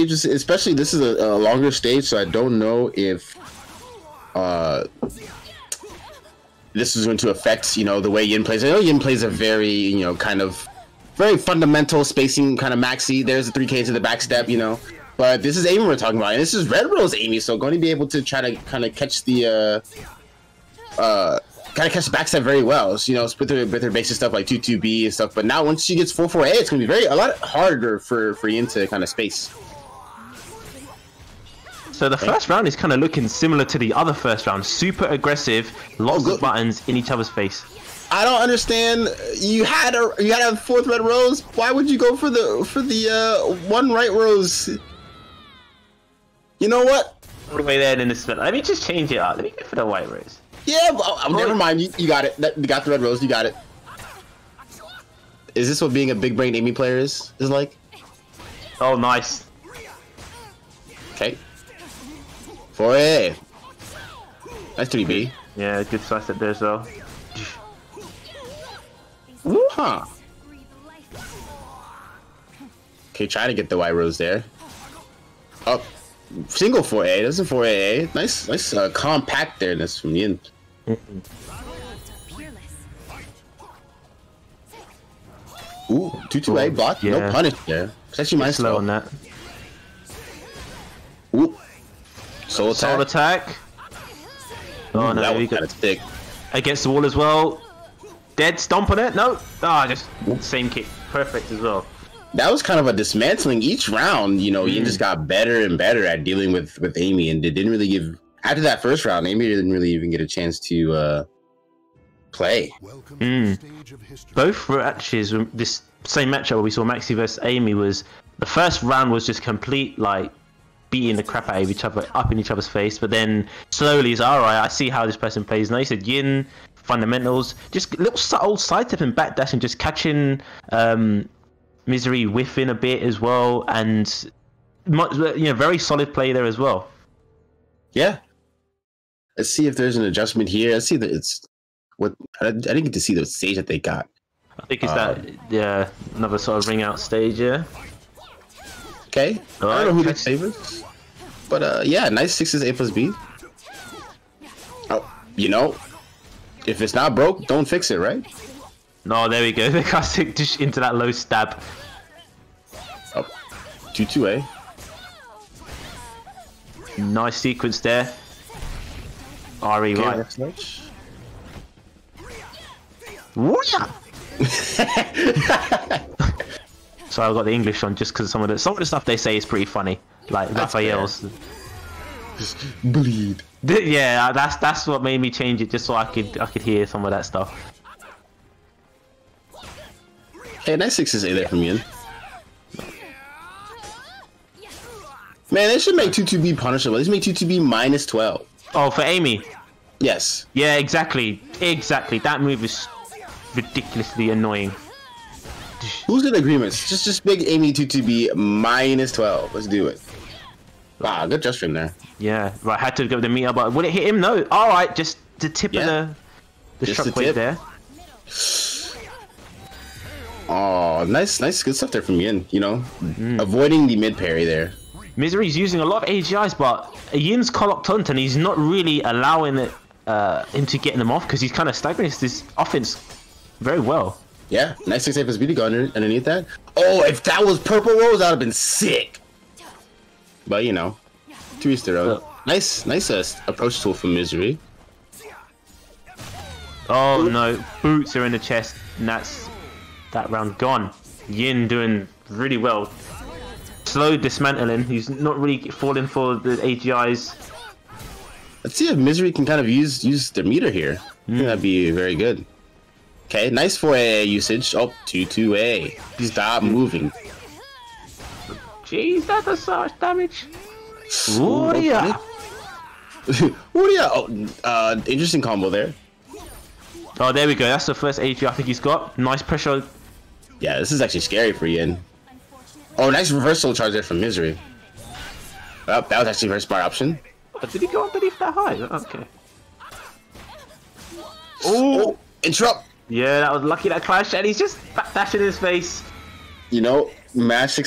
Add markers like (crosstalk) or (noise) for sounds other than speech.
interesting, especially this is a, a longer stage, so I don't know if uh this is going to affect you know the way Yin plays. I know Yin plays a very you know kind of very fundamental spacing kind of maxi. There's a 3K to the back step, you know. But this is Amy we're talking about, and this is Red Rose Amy, so going to be able to try to kind of catch the uh uh kind of catch the backstep very well. So, you know, with her with her basic stuff like 2-2B and stuff. But now once she gets 4-4A, it's gonna be very a lot harder for for Yin to kind of space. So the first round is kind of looking similar to the other first round. Super aggressive, lots Oh, of buttons in each other's face. I don't understand. You had a you had a fourth red rose. Why would you go for the for the uh one right rose? You know what? All the way there in the split. Let me just change it up. Let me go for the white rose. Yeah, but, oh, never mind. You, you got it. You got the red rose. You got it. Is this what being a big brain Amy player is is like? Oh, nice. Okay. 4A. That's 3B. Yeah, good slice up there though. well. Huh. Okay, try to get the white rose there. Up. Single 4A. That's a 4A. Nice, nice uh, compact there. That's from Yin. Ooh, 2-2A Oh, block. No yeah. punish there. It's actually my Slow slow. on that. Soul attack. Soul attack. Oh no, that we was got kind of thick. against the wall as well. Dead stomp on it. No. Ah, just same kick. Perfect as well. That was kind of a dismantling each round. You know, Yin Mm. just got better and better at dealing with with Amy, and it didn't really give. After that first round, Amy didn't really even get a chance to uh play. Welcome Mm. to the stage of history. Both matches, this same matchup where we saw Maxi versus Amy was the first round was just complete like beating the crap out of each other, up in each other's face. But then slowly, it's all right. I see how this person plays. Now you said Yin fundamentals, just little subtle side step and backdash and just catching um, Misery whiffing a bit as well, and much, you know, very solid play there as well. Yeah. Let's see if there's an adjustment here. Let's see that it's what I, I didn't get to see the stage that they got. I think it's that yeah another sort of ring out stage. Yeah. Okay, I don't know who this favors, but uh, yeah, nice sixes A plus B. Oh, you know, if it's not broke, don't fix it, right? No, there we go. The classic dish into that low stab. Oh, 2 2 A. Nice sequence there. Ari Okay, right. next match. Wooyah! (laughs) so I got the English on just because some of the some of the stuff they say is pretty funny, like That's Raphael's. Bleed. Yeah, that's that's what made me change it, just so I could I could hear some of that stuff. Hey, nice sixes A there from you. Man, they should make two two B punishable. They should make two two B minus twelve. Oh, for Amy. Yes. Yeah, exactly, exactly. That move is ridiculously annoying. Who's in agreements? Just just make Amy two two B minus twelve. Let's do it. Wow, good gesture in there. Yeah, right. Had to go with the meter, but would it hit him? No. All right, just the tip Yeah. of the the Just shockwave there. Oh, nice, nice, good stuff there from Yin. You know, Mm. avoiding the mid parry there. Misery's using a lot of AGIs, but Yin's locked onto and he's not really allowing it, uh, him to get them off because he's kind of stagnating this offense very well. Yeah, nice six A plus B to go under, underneath that. Oh, if that was purple rose, would have been sick. But you know, to each their own. Nice, nice uh, approach tool for Misery. Oh no, boots are in the chest, and that's that round gone. Yin doing really well. Slow dismantling. He's not really falling for the AGIs. Let's see if Misery can kind of use use their meter here. I Hmm. that'd be very good. Okay, nice 4A usage. Oh, 2 2A. Stop moving. Jeez, that does so much damage. Do you? (laughs) Oh, uh, interesting combo there. Oh, there we go. That's the first AG I think he's got. Nice pressure. Yeah, this is actually scary for Yin. Oh, nice reversal charge there from Misery. Oh, that was actually a very smart option. Oh, did he go underneath that high? Okay. Oh, interrupt. Yeah, that was lucky that clash, and he's just backdashing his face. You know, match